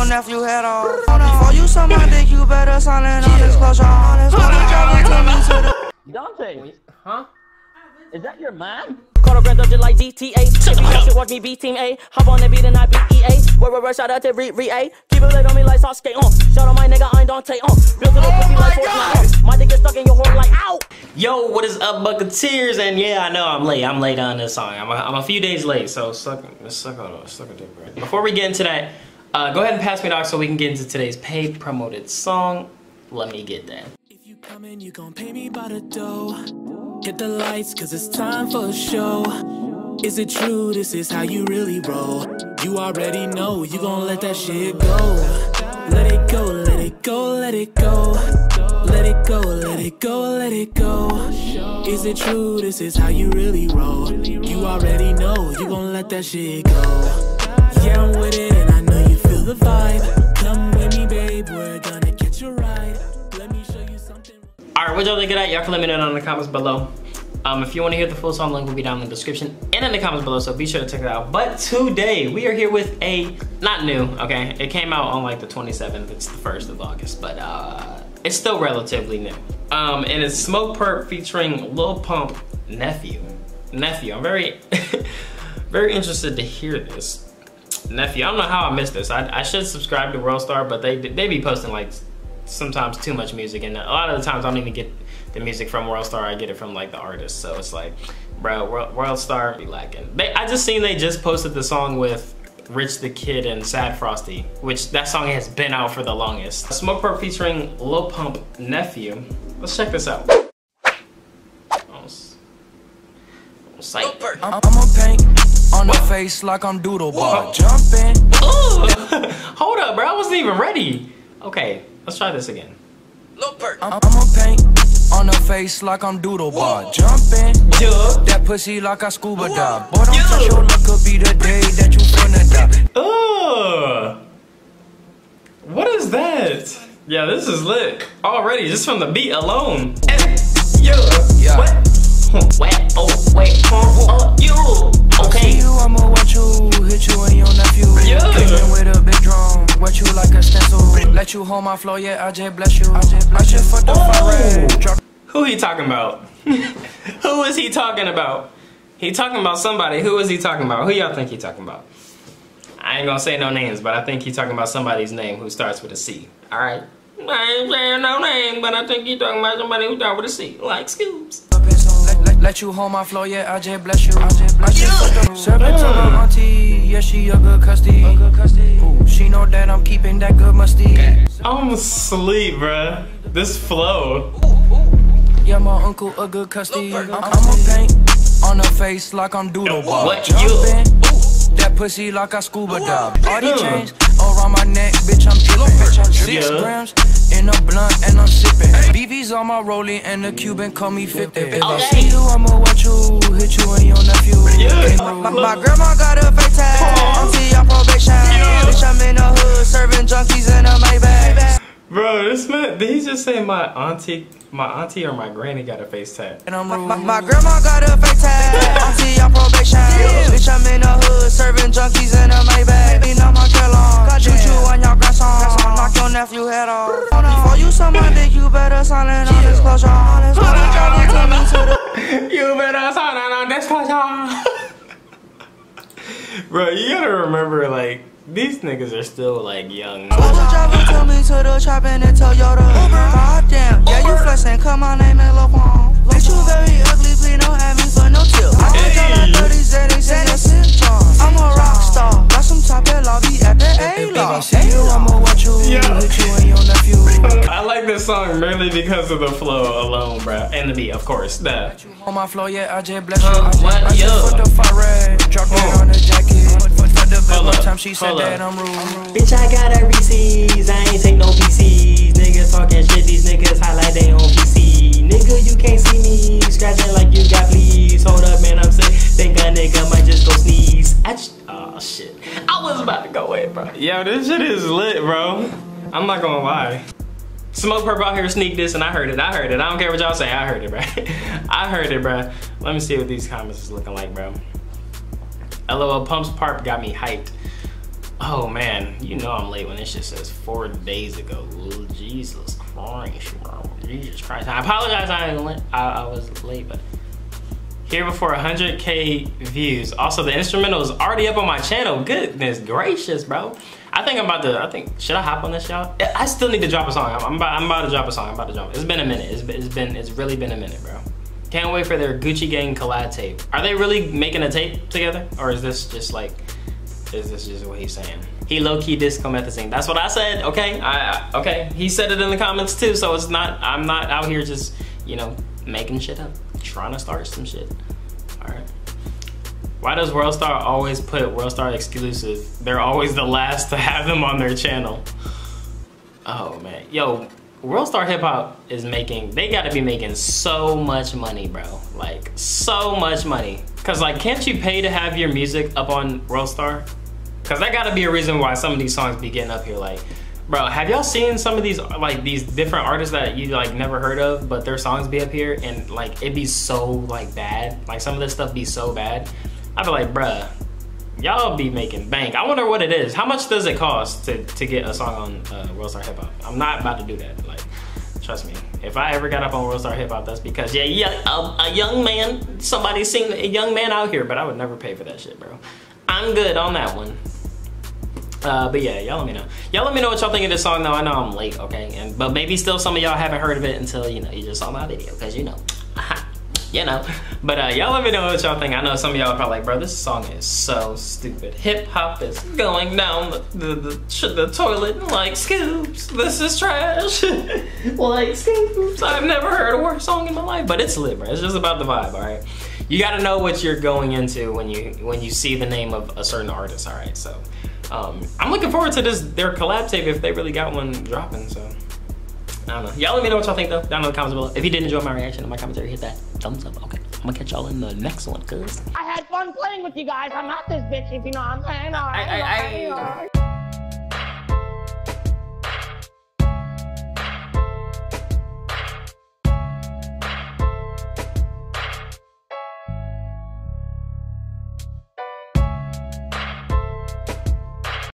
your nephew head off. Before you suck my dick, you better sign it on disclosure. Dante, Huh? is that your man? Call a grand up just like GTA. If you watch watch me B Team A. Hop on the beat and I beat EA. Word, word, word, shout out to Re, Re A. Keep it lit on me like Sasuke, on. Shout out my nigga, I ain't Dante, on. Built to the pussy like oh Fortnite, on. My dick is stuck in your horn like, ow! Yo, what is up, Bucketeers? And yeah, I know I'm late. I'm late on this song. I'm a, I'm a few days late, so suck, suck on suck a dick, right? Before we get into that, uh, go ahead and pass me doc so we can get into today's paid promoted song. Let me get that. If you coming, you gon' pay me by the dough. Hit the lights, cause it's time for a show. Is it true? This is how you really roll. You already know you gon' let that shit go. Let it go, let it go, let it go. Let it go, let it go, let it go. Is it true? This is how you really roll. You already know you gon' let that shit go. Yeah, I'm with it, and I know you the vibe. Come with me, babe, we're gonna. Let me show you something. All right, what y'all think of that? Y'all can let me know in the comments below. Um, if you want to hear the full song, link will be down in the description and in the comments below, so be sure to check it out. But today, we are here with a, not new, okay? It came out on like the 27th, it's the 1st of August, but uh, it's still relatively new. Um, and it's Smokepurpp featuring Lil Pump Nephew. Nephew, I'm very, very interested to hear this. Nephew, I don't know how I missed this. I, I should subscribe to Worldstar, but they, they be posting like sometimes too much music and a lot of the times I don't even get the music from Worldstar, I get it from like the artist. So it's like, bro, World, Worldstar be lacking. They, I just seen they just posted the song with Rich the Kid and Sad Frosty, which that song has been out for the longest. Smokepurpp featuring Lil Pump Nephew. Let's check this out. I'm, I'm paint on the face like I'm doodle bar. Jumping. Hold up, bro. I wasn't even ready. Okay, let's try this again. I'm, I'm a paint on the face like I'm doodle bar. Jumping. Yeah. That pussy like I scuba dive. Boy, don't touch your luck, could be the day that you finna die. Ugh. What is that? Yeah, this is lit already, just from the beat alone. Yeah. Yeah. What? Wet. Oh, uh, you. Okay. you, I'ma watch you, hit you and your nephew. Yeah. Came in with a big drum, wet you like a stencil. Let you hold my flow, yeah, I just bless you. I just, I just fucked the fire. Who he talking about? Who is he talking about? He talking about somebody. Who is he talking about? Who y'all think he talking about? I ain't gonna say no names, but I think he talking about somebody's name who starts with a C. All right. I ain't saying no name, but I think he talking about somebody who starts with a C, like Scoops. Let, let, let you hold my flow, yeah, I just bless you. I just, I just fucked the Servant to my auntie, yeah, she a good custody. Ooh, she know that I'm keeping that good musty. I'm asleep, bruh. This flow. Yeah, my uncle a good custody. I'm, I'm a paint on the face like I'm doodle bar. What? Jumping, that pussy like I scuba dive. All these chains around my neck, bitch, I'm dripping. Six Yeah. grams in a blunt and I'm sipping. BV's on my rollie and the Cuban call me 50. If I see you, I'ma watch you, hit you and your nephew. Yeah. My, my grandma got a fake tag, auntie on probation. Bitch, I'm in the hood serving junkies in a Maybach. Bro, this man, did he just say my auntie, my auntie or my granny got a face tat? And I'm my, my, my grandma got a fake tag. Auntie on probation. Bitch, I'm in the hood serving junkies in a Maybach. Your nephew head off. Before you suck my dick, you better sign it on disclosure. Wanna drive you to me to the You better sign on this Bro, you gotta remember, like, these niggas are still, like, young. Wanna drive you to me to the trap in a Toyota. God damn, yeah, you flexing. Come on, name it Bitch, you very ugly, please don't have me for no tip. I can tell Hey. that 30 Xanax song merely because of the flow alone, bro. And the beat, of course. The On my floor, yeah, I just bless you. I just, what? I just Yeah. put the fire red, drop it oh. on the jacket. For, for the Hold big up, time she said hold that up. I'm rude. Bitch, I got a Reese's. I ain't take no PCs. Niggas talking shit. These niggas highlight like they on PC. Nigga, you can't see me. Scratching like you got fleas. Hold up, man, I'm sick. Think a nigga might just go sneeze. I just, oh shit. I was about to go in, bro. Yo, this shit is lit, bro. I'm not gonna lie. Smokepurpp out here sneak this and I heard it. I heard it. I don't care what y'all say. I heard it, bro. I heard it, bro. Let me see what these comments is looking like, bro. LOL Pumps Parp got me hyped. Oh man, you know I'm late when this shit says four days ago. Ooh, Jesus Christ, bro. Jesus Christ. I apologize I, I, I was late, but here before 100k views. Also, the instrumental is already up on my channel. Goodness gracious, bro. I think I'm about to, I think, should I hop on this, y'all? I still need to drop a song. I'm, I'm, about, I'm about to drop a song. I'm about to drop. It's been a minute. It's been, it's been, it's really been a minute, bro. Can't wait for their Gucci Gang collab tape. Are they really making a tape together? Or is this just like, is this just what he's saying? He low-key discomethazine. That's what I said, okay? I, I, okay, he said it in the comments too, so it's not, I'm not out here just, you know, making shit up. Trying to start some shit. All right. Why does Worldstar always put Worldstar exclusive? They're always the last to have them on their channel. Oh man, yo, Worldstar Hip Hop is making, they gotta be making so much money, bro. Like, so much money. Cause like, can't you pay to have your music up on Worldstar? Cause that gotta be a reason why some of these songs be getting up here. Like, bro, have y'all seen some of these, like these different artists that you like never heard of, but their songs be up here and like, it be so like bad. Like some of this stuff be so bad. I'd be like, bruh, y'all be making bank. I wonder what it is. How much does it cost to, to get a song on uh, Worldstar Hip Hop? I'm not about to do that. Like, trust me. If I ever got up on Worldstar Hip Hop, that's because yeah, yeah, a, a young man, somebody seen a young man out here, but I would never pay for that shit, bro. I'm good on that one. Uh, but yeah, y'all let me know. Y'all let me know what y'all think of this song though. I know I'm late, okay? And but maybe still some of y'all haven't heard of it until you know you just saw my video, cause you know. You know. But uh, y'all let me know what y'all think. I know some of y'all are probably like, bro, this song is so stupid. Hip hop is going down the, the, the, the toilet like scoops. This is trash. like scoops. I've never heard a worse song in my life, but it's lit, bro. It's just about the vibe, all right? You gotta know what you're going into when you when you see the name of a certain artist, all right? So um, I'm looking forward to this their collab tape if they really got one dropping, so. I don't know. Y'all let me know what y'all think though down in the comments below. If you did enjoy my reaction to my commentary, hit that thumbs up. Okay, I'm gonna catch y'all in the next one, cuz. I had fun playing with you guys. I'm not this bitch, if you know what I'm saying. All right, I- I- all right, all right.